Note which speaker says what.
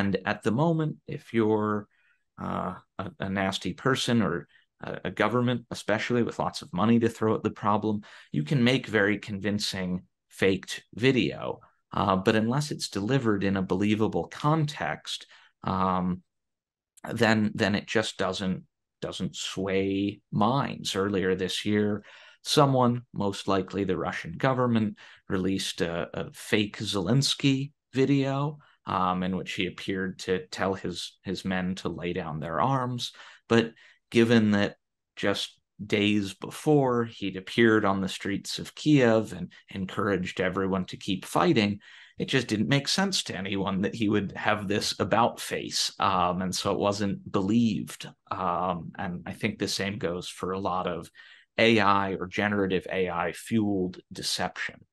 Speaker 1: And at the moment, if you're uh, a, a, nasty person or a, a government, especially with lots of money to throw at the problem, you can make very convincing faked video. Uh, but unless it's delivered in a believable context, um, then then it just doesn't doesn't sway minds. Earlier this year, someone, most likely the Russian government, released a, a fake Zelensky video um, in which he appeared to tell his his men to lay down their arms. But given that just days before he'd appeared on the streets of Kiev and encouraged everyone to keep fighting, it just didn't make sense to anyone that he would have this about face. Um, and so it wasn't believed. Um, and I think the same goes for a lot of AI or generative AI fueled deception.